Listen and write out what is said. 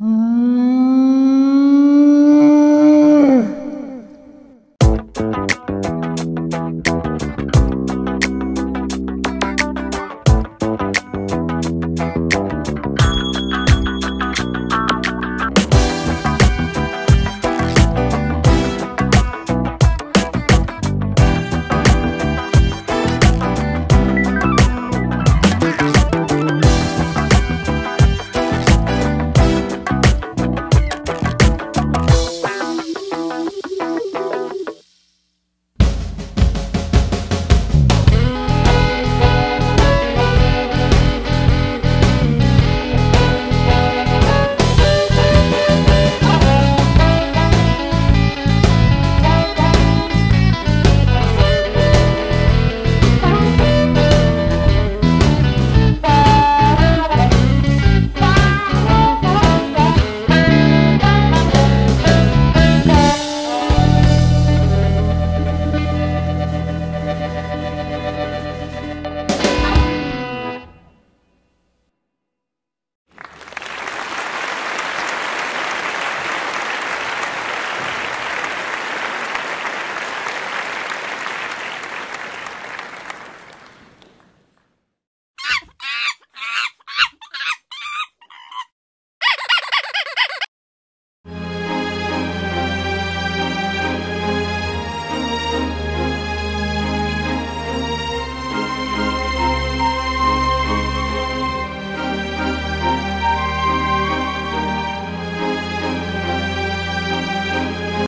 Mm.